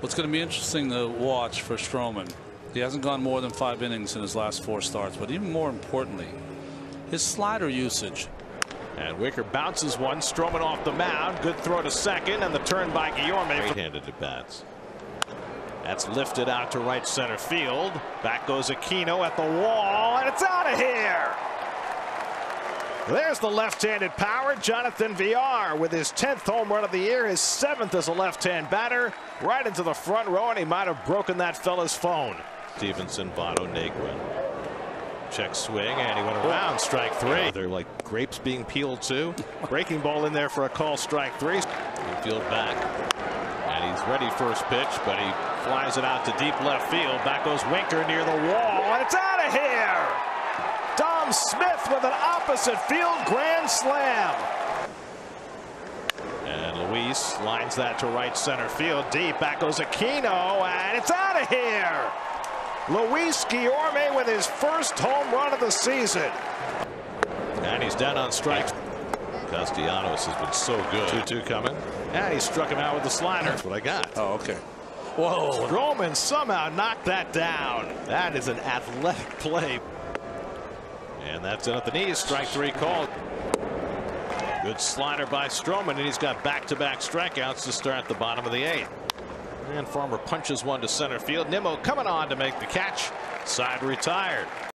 What's going to be interesting to watch for Stroman, he hasn't gone more than five innings in his last four starts, but even more importantly, his slider usage. And Winker bounces one, Stroman off the mound. Good throw to second, and the turn by Guillorme. Right-handed at bats. That's lifted out to right center field. Back goes Aquino at the wall, and it's out of here. There's the left-handed power, Jonathan Villar with his 10th home run of the year, his seventh as a left-hand batter, right into the front row, and he might have broken that fella's phone. Stephenson, Votto, Negrin. Check swing, and he went oh. around strike three. They're like grapes being peeled too. Breaking ball in there for a call strike three. Field back, and he's ready first pitch, but he flies it out to deep left field. Back goes Winker near the wall, and it's out of here. Dom Smith with an opposite field grand slam. And Luis lines that to right center field deep. Back goes Aquino, and it's out of here. Luis Guillorme with his first home run of the season. And he's down on strikes. Castellanos has been so good. 2-2 coming. And he struck him out with the slider. That's what I got. Oh, okay. Whoa. Stroman somehow knocked that down. That is an athletic play. And that's in at the knees. Strike three called. Good slider by Stroman, and he's got back-to-back -back strikeouts to start the bottom of the eighth. And Farmer punches one to center field. Nimmo coming on to make the catch. Side retired.